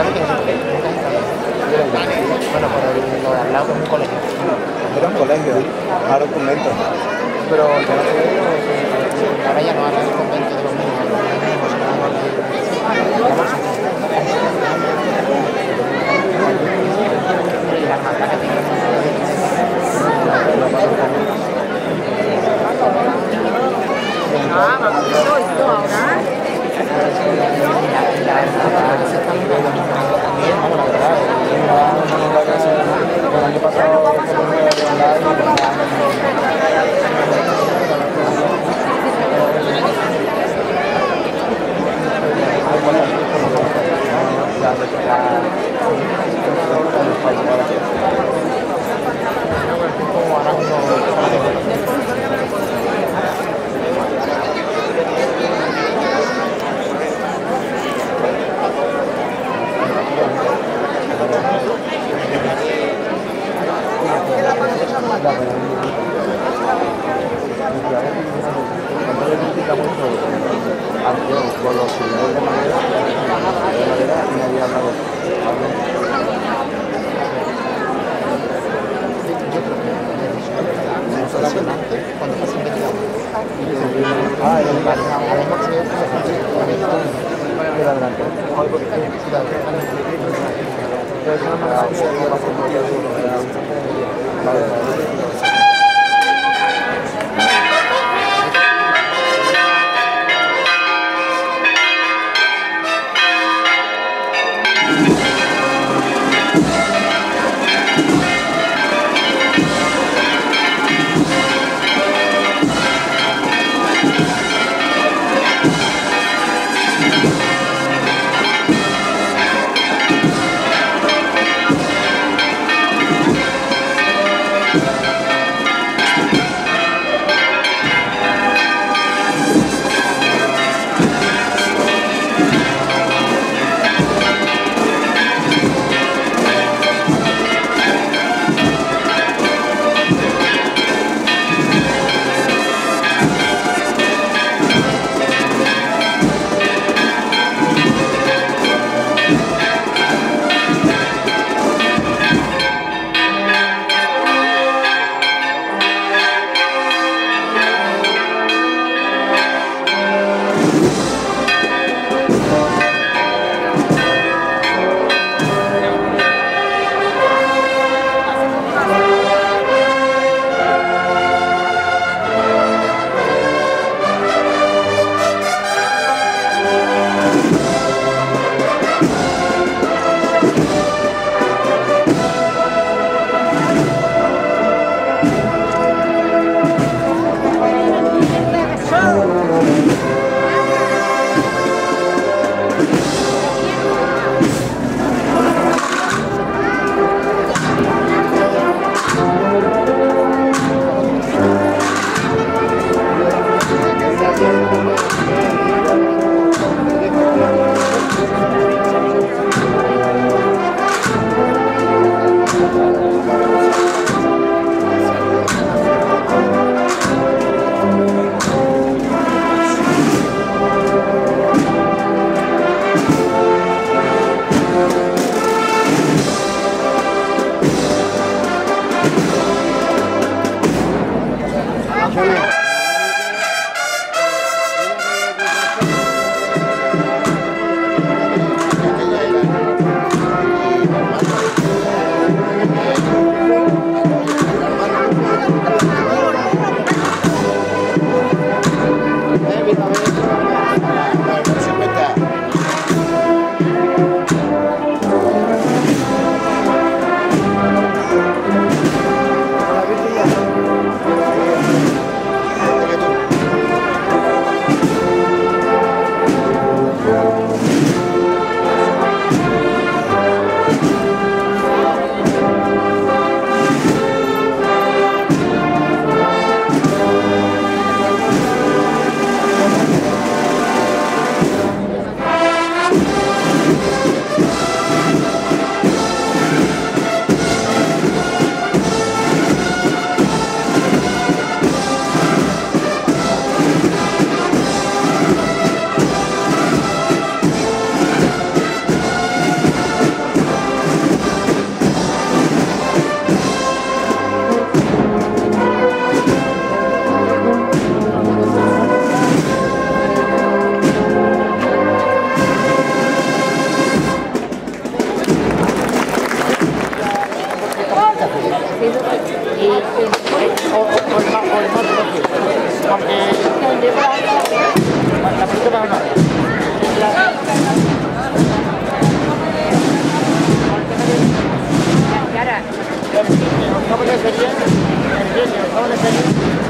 claro que sí. Bueno, el, lo de al lado es un colegio. Era un colegio, ahora un convento. Pero ahora ya no, ahora es el convento de los niños. Con los Estamos en serie, en serie, estamos.